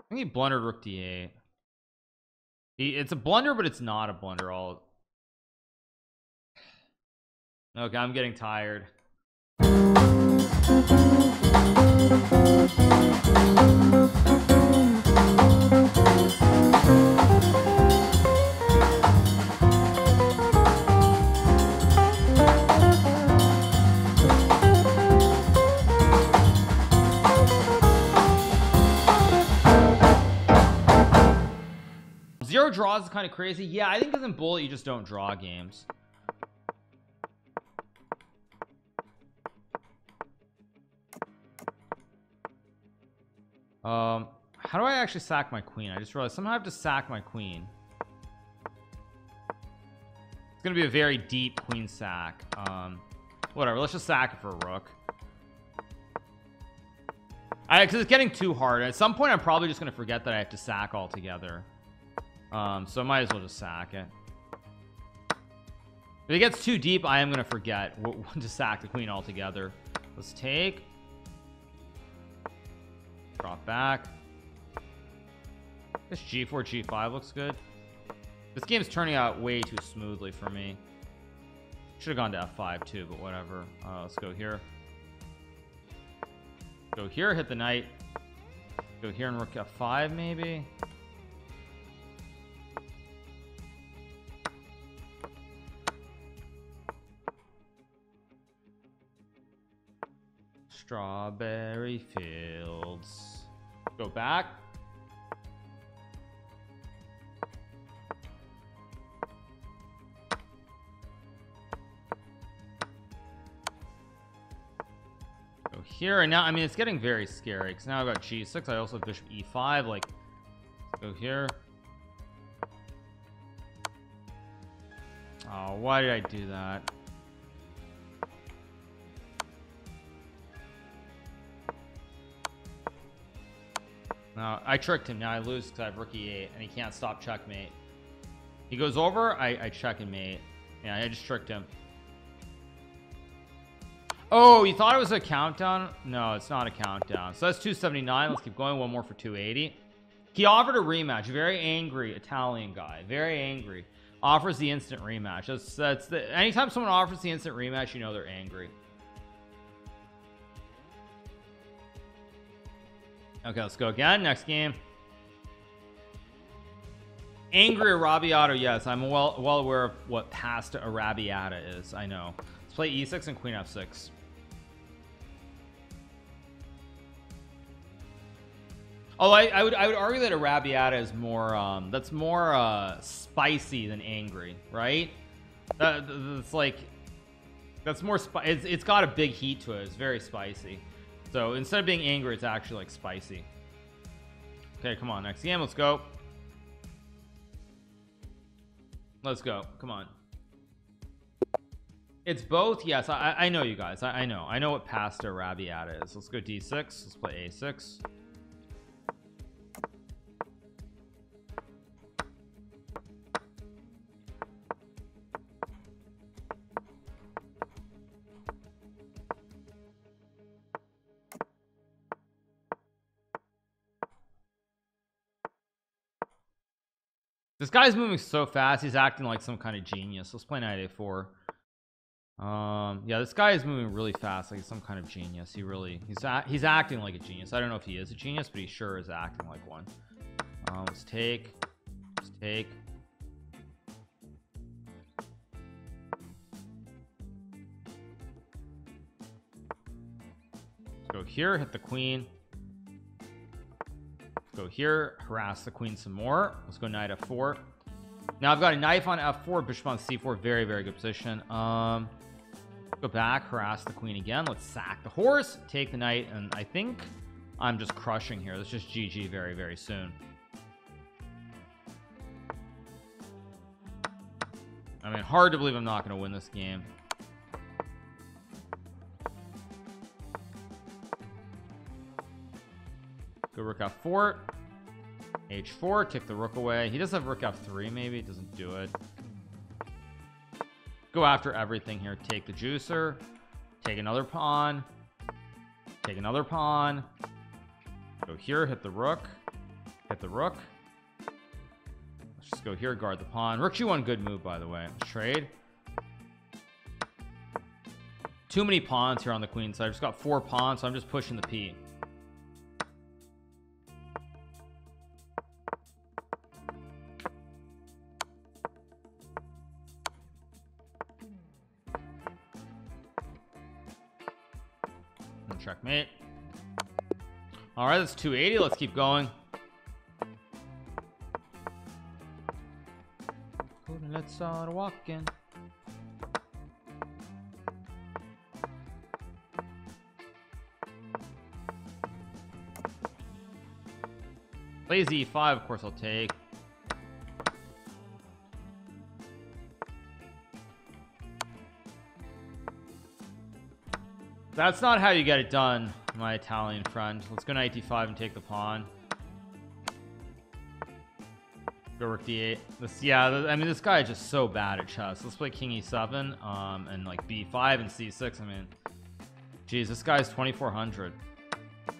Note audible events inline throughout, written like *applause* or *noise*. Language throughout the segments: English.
I think he blundered rook d8 he, it's a blunder but it's not a blunder all okay I'm getting tired draws is kind of crazy. Yeah I think because in bullet you just don't draw games. Um how do I actually sack my queen? I just realized somehow I have to sack my queen. It's gonna be a very deep queen sack. Um whatever let's just sack it for a rook. I because it's getting too hard. At some point I'm probably just gonna forget that I have to sack altogether um so I might as well just sack it. If it gets too deep I am gonna forget *laughs* to sack the queen altogether. Let's take. Drop back. This g4 g5 looks good. This game's turning out way too smoothly for me. Should have gone to f5 too but whatever. Uh, let's go here. Go here hit the knight. Go here and rook f5 maybe strawberry fields. Go back. Go here and now I mean it's getting very scary because now I've got g6 I also have bishop e5 like go here. Oh why did I do that I tricked him. Now I lose because I have rook e8 and he can't stop checkmate. He goes over, I, I check and mate. Yeah, I just tricked him. Oh, you thought it was a countdown? No, it's not a countdown. So that's 279. Let's keep going. One more for 280. He offered a rematch. Very angry Italian guy. Very angry. Offers the instant rematch. That's that's the anytime someone offers the instant rematch, you know they're angry. Okay, let's go again. Next game. Angry Arrabbiata. Yes, I'm well well aware of what past Arrabbiata is. I know. Let's play e6 and queen f6. Oh, I, I would I would argue that Arrabbiata is more um that's more uh spicy than angry, right? That, that's like that's more it's, it's got a big heat to it. It's very spicy. So instead of being angry, it's actually like spicy. Okay, come on, next game, let's go. Let's go. Come on. It's both. Yes, I, I know you guys. I, I know. I know what pasta arrabbiata is. Let's go d6. Let's play a6. This guy's moving so fast. He's acting like some kind of genius. Let's play knight a4. Um, yeah, this guy is moving really fast, like some kind of genius. He really, he's he's acting like a genius. I don't know if he is a genius, but he sure is acting like one. Um, let's take, let's take. Let's go here, hit the queen go here harass the queen some more. Let's go knight f4 now I've got a knife on f4 bishop on c4 very very good position. Um go back harass the queen again. Let's sack the horse take the knight and I think I'm just crushing here. Let's just GG very very soon. I mean hard to believe I'm not going to win this game. Go rook f4 h4 take the rook away. He does have rook f3 maybe. It doesn't do it. Go after everything here. Take the juicer. Take another pawn. Take another pawn. Go here hit the rook. Hit the rook. Let's just go here guard the pawn. Rook g1 good move by the way. Trade. Too many pawns here on the queen side. I've just got four pawns so I'm just pushing the p checkmate all right that's 280 let's keep going. Let's start walking Lazy 5 of course I'll take That's not how you get it done my Italian friend. Let's go knight d5 and take the pawn. Go rook d8 this yeah I mean this guy is just so bad at chess. Let's play king e7 um and like b5 and c6 I mean geez this guy's 2400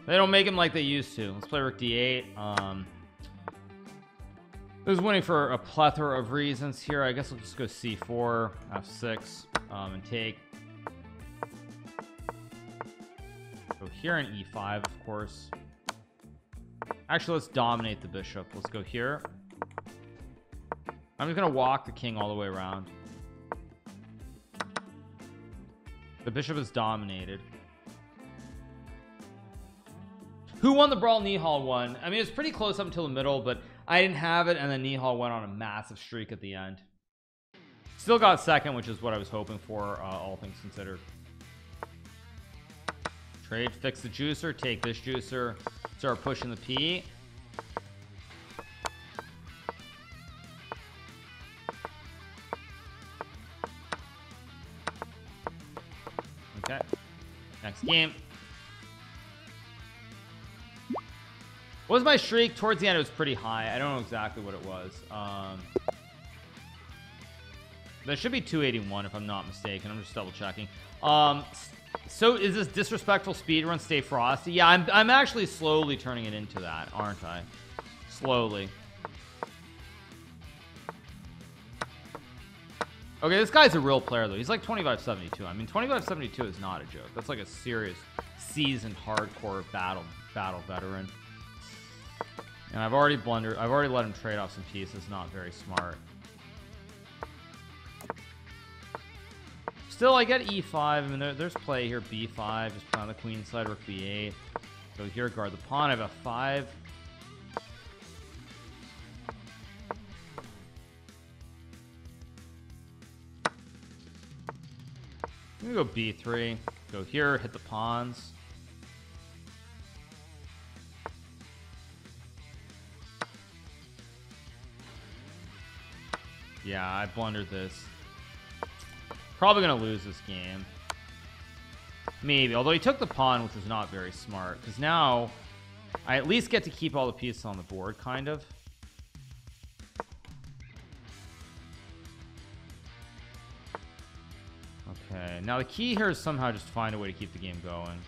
they don't make him like they used to. Let's play rook d8 um. I winning for a plethora of reasons here. I guess we'll just go c4 f6 um, and take here in e5 of course. Actually let's dominate the bishop. Let's go here. I'm just gonna walk the king all the way around. The bishop is dominated. Who won the brawl? Nihal one I mean it's pretty close up until the middle but I didn't have it and then Nihal went on a massive streak at the end. Still got second which is what I was hoping for uh, all things considered trade fix the juicer. Take this juicer. Start pushing the P. Okay. Next game. What was my streak towards the end it was pretty high. I don't know exactly what it was. Um should be 281 if I'm not mistaken. I'm just double checking. Um so is this disrespectful speed run stay frosty yeah I'm, I'm actually slowly turning it into that aren't I? Slowly. Okay this guy's a real player though. He's like 2572 I mean 2572 is not a joke. That's like a serious seasoned hardcore battle battle veteran. And I've already blundered I've already let him trade off some pieces. Not very smart still I get e5 I mean there, there's play here. B5 just on the queen side rook b8 go here guard the pawn I have a 5 I'm gonna go b3 go here hit the pawns. Yeah I blundered this probably gonna lose this game. Maybe although he took the pawn which was not very smart because now I at least get to keep all the pieces on the board kind of. Okay now the key here is somehow just find a way to keep the game going.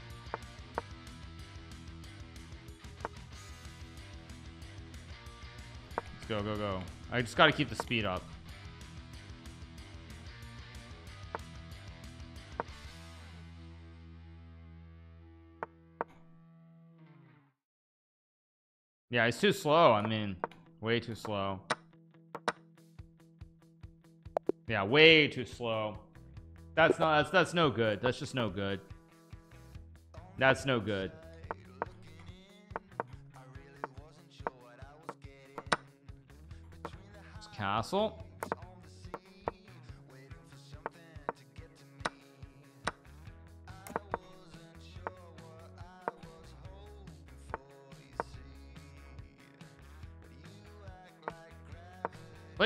Let's go go go. I just got to keep the speed up yeah it's too slow I mean way too slow. Yeah way too slow. That's not that's that's no good that's just no good. That's no good. Castle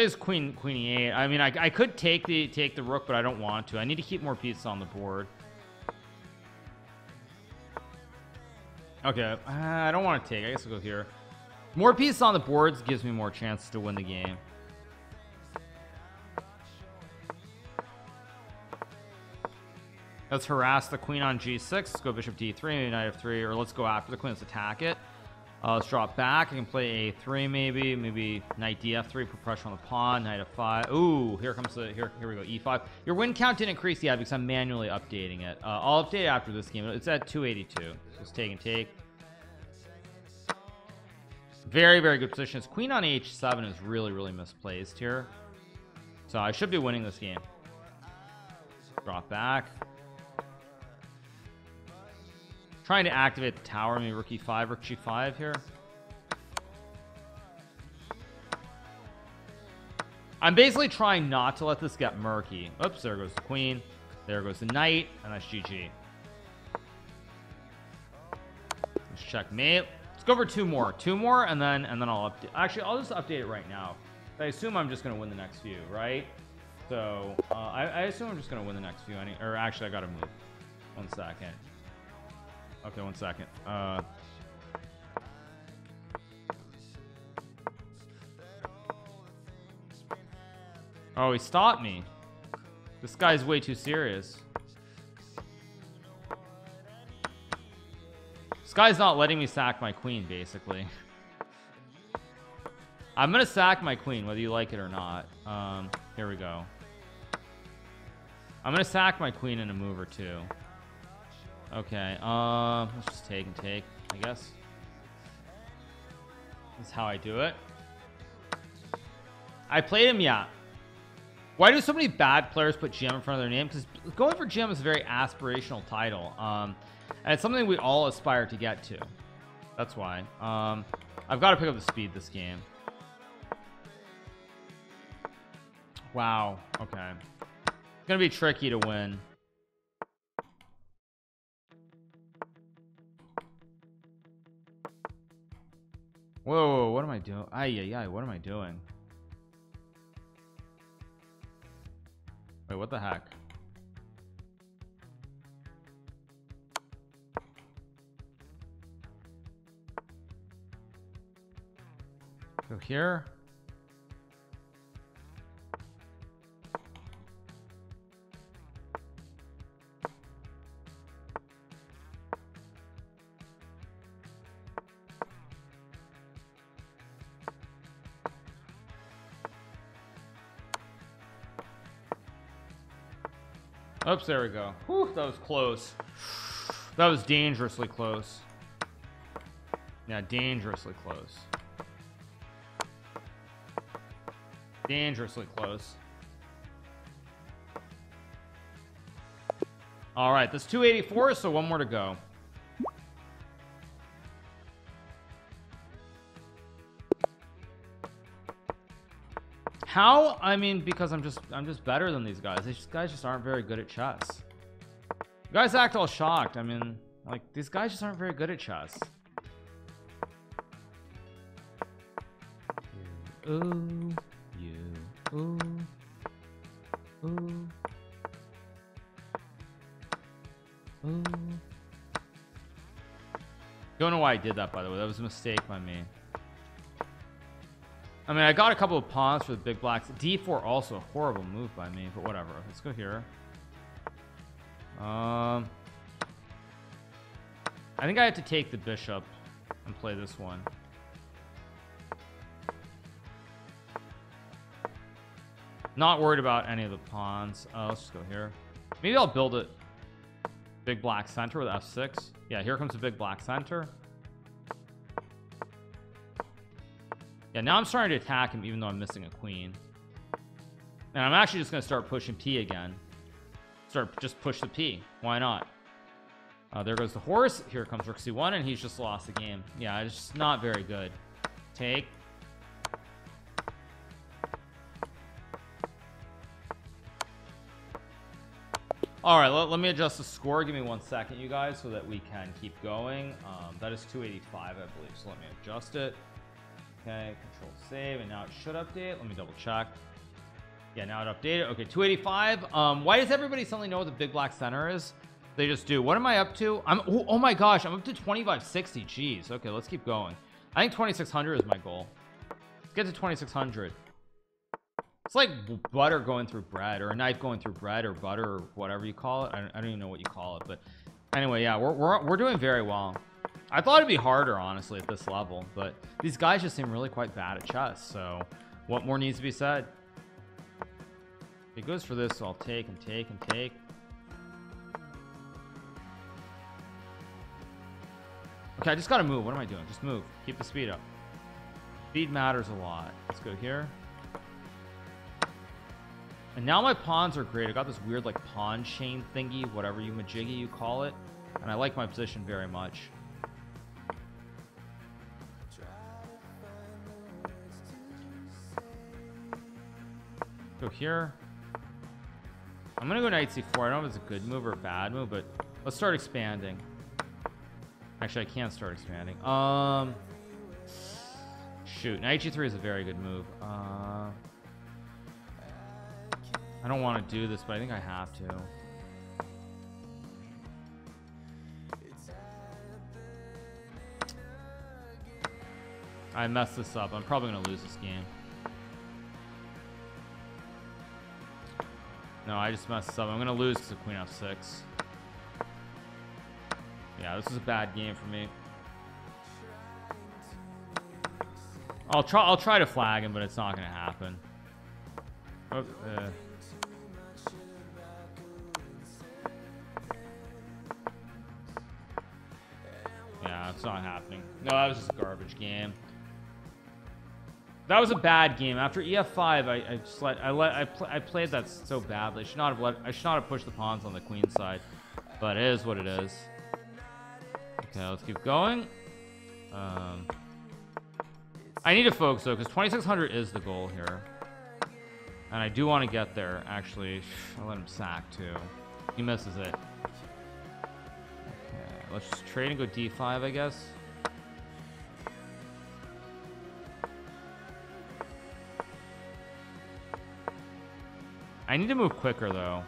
plays queen queen e8 I mean I, I could take the take the rook but I don't want to. I need to keep more pieces on the board. Okay uh, I don't want to take. I guess I'll go here. More pieces on the boards gives me more chances to win the game. Let's harass the queen on g6 let's go bishop d3 knight f3 or let's go after the queen. Let's attack it uh, let's drop back. I can play a3 maybe. Maybe knight df3 put pressure on the pawn. Knight f5 Ooh here comes the here here we go. E5 your win count didn't increase yet because I'm manually updating it. Uh, I'll update after this game. It's at 282 just take and take. Very very good positions queen on h7 is really really misplaced here. So I should be winning this game. Drop back trying to activate the tower. Maybe rook e5 rook g5 here. I'm basically trying not to let this get murky. Oops there goes the queen. There goes the knight and that's GG let's checkmate let's go for two more. Two more and then and then I'll update actually I'll just update it right now. I assume I'm just gonna win the next few right? So uh, I, I assume I'm just gonna win the next few any or actually I gotta move. One second okay one second. Uh oh he stopped me. This guy's way too serious. This guy's not letting me sack my queen basically. *laughs* I'm gonna sack my queen whether you like it or not. Um here we go. I'm gonna sack my queen in a move or two okay um let's just take and take I guess. This is how I do it. I played him yeah. Why do so many bad players put GM in front of their name? Because going for GM is a very aspirational title um and it's something we all aspire to get to. That's why. Um I've got to pick up the speed this game. Wow okay. It's gonna be tricky to win Whoa, whoa, what am I doing? Ay, yeah, yeah, what am I doing? Wait, what the heck? Go here. Oops, there we go. Whew, that was close. That was dangerously close. Yeah, dangerously close. Dangerously close. All right, that's 284, so one more to go. How? I mean, because I'm just I'm just better than these guys. These guys just aren't very good at chess. You guys act all shocked. I mean, like these guys just aren't very good at chess. Ooh, you, ooh, ooh, ooh. Don't know why I did that, by the way. That was a mistake by me. I mean I got a couple of pawns for the big blacks. D4 also a horrible move by me but whatever. Let's go here. Um I think I have to take the bishop and play this one. Not worried about any of the pawns. Uh, let's just go here. Maybe I'll build it big black center with f6 yeah here comes the big black center Yeah, now I'm starting to attack him even though I'm missing a queen. And I'm actually just going to start pushing P again. Start just push the P. Why not? Uh, there goes the horse. Here comes Rook C1 and he's just lost the game. Yeah, it's just not very good. Take. All right, let, let, me adjust the score. Give me one second, you guys, so that we can keep going. Um, that is 285, I believe. So let me adjust it. Okay, control save, and now it should update. Let me double check. Yeah, now it updated. Okay, 285. Um, why does everybody suddenly know what the big black center is? They just do. What am I up to? I'm. Oh, oh my gosh, I'm up to 2560. Jeez. Okay, let's keep going. I think 2600 is my goal. Let's get to 2600. It's like butter going through bread, or a knife going through bread, or butter, or whatever you call it. I, I don't even know what you call it, but anyway, yeah, we're we're we're doing very well. I thought it'd be harder, honestly, at this level, but these guys just seem really quite bad at chess. So, what more needs to be said? It goes for this, so I'll take and take and take. Okay, I just gotta move. What am I doing? Just move. Keep the speed up. Speed matters a lot. Let's go here. And now my pawns are great. I got this weird like pawn chain thingy, whatever you majiggy you call it. And I like my position very much. Go here. I'm gonna go knight c4. I don't know if it's a good move or a bad move, but let's start expanding. Actually, I can't start expanding. Um, shoot, knight g3 is a very good move. Uh, I don't want to do this, but I think I have to. I messed this up. I'm probably to lose this game. No, I just messed up. I'm going to lose of queen f6. Yeah, this is a bad game for me. I'll try I'll try to flag him, but it's not going to happen. Oh, uh. Yeah, it's not happening. No, that was just a garbage game. That was a bad game. After EF5, I, I just let I let I, pl I played that so badly. I should not have let I should not have pushed the pawns on the queen side, but it is what it is. Okay, let's keep going. Um, I need to focus though, because 2600 is the goal here, and I do want to get there. Actually, I let him sack too. He misses it. Okay, let's just trade and go d5, I guess. I need to move quicker though.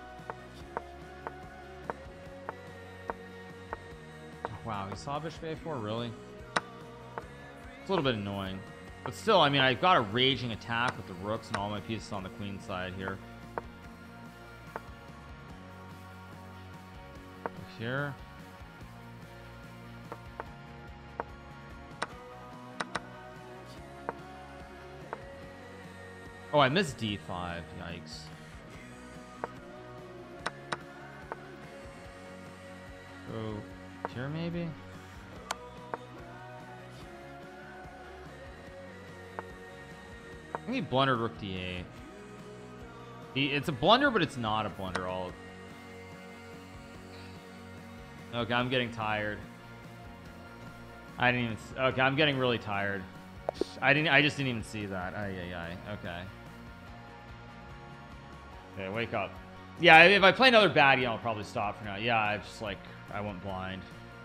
Wow, he saw bishop a4, really? It's a little bit annoying. But still, I mean, I've got a raging attack with the rooks and all my pieces on the queen side here. Here. Oh, I missed d5. Yikes. Here, maybe? I think he blundered rook d8. He, it's a blunder, but it's not a blunder. All. Okay, I'm getting tired. I didn't even. Okay, I'm getting really tired. I didn't. I just didn't even see that. Ay. Okay. Okay, wake up. Yeah, if I play another bad game, I'll probably stop for now. Yeah, I just like I went blind.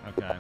Okay.